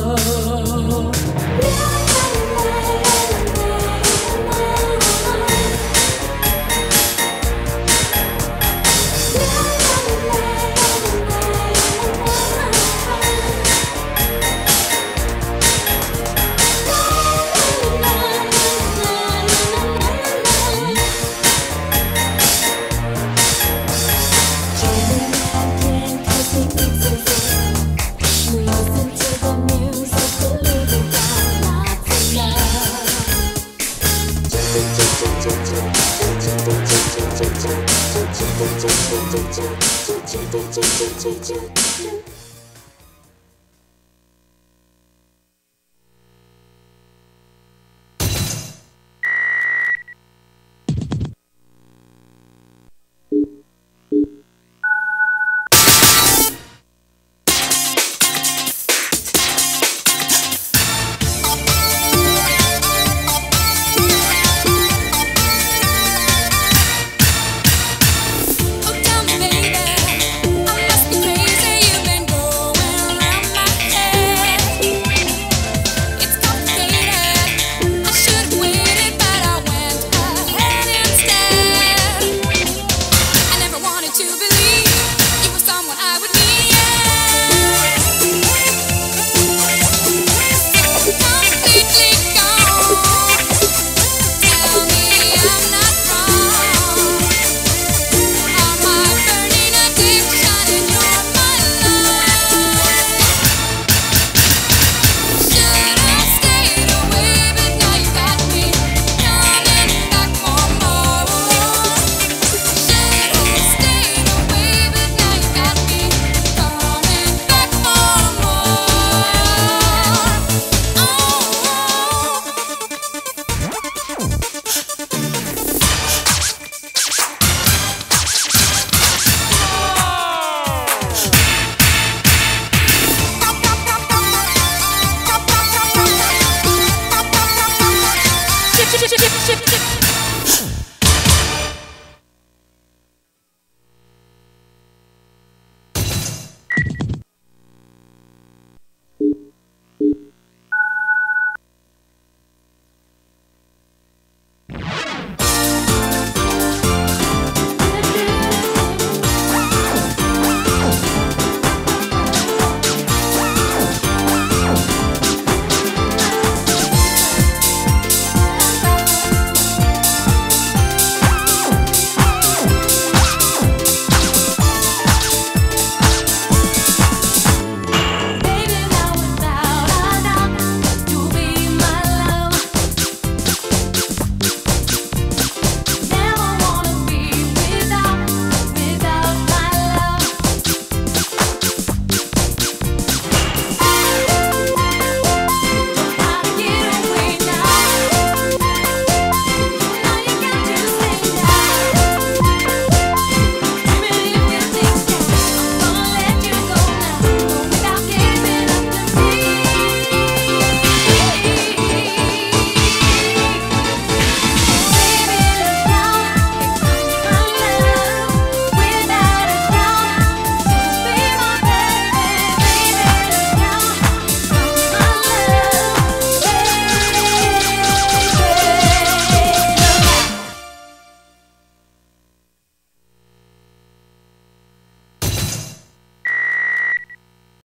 love. Yeah. Thank you.